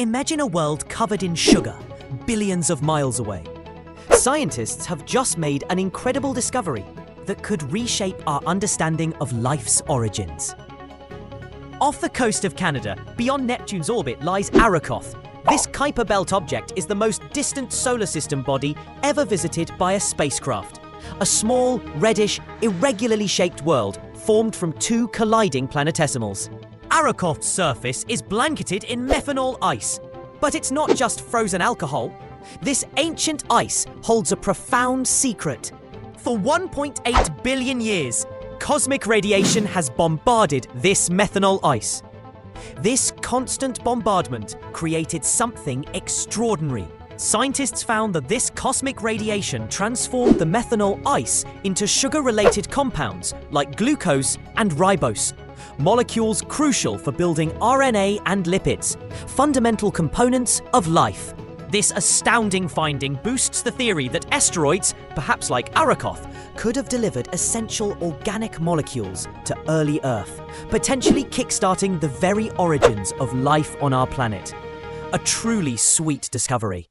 Imagine a world covered in sugar, billions of miles away. Scientists have just made an incredible discovery that could reshape our understanding of life's origins. Off the coast of Canada, beyond Neptune's orbit, lies Arrokoth. This Kuiper Belt object is the most distant solar system body ever visited by a spacecraft. A small, reddish, irregularly shaped world formed from two colliding planetesimals. Arrokoth's surface is blanketed in methanol ice. But it's not just frozen alcohol. This ancient ice holds a profound secret. For 1.8 billion years, cosmic radiation has bombarded this methanol ice. This constant bombardment created something extraordinary. Scientists found that this cosmic radiation transformed the methanol ice into sugar related compounds like glucose and ribose, molecules crucial for building RNA and lipids, fundamental components of life. This astounding finding boosts the theory that asteroids, perhaps like Arrokoth, could have delivered essential organic molecules to early Earth, potentially kickstarting the very origins of life on our planet. A truly sweet discovery.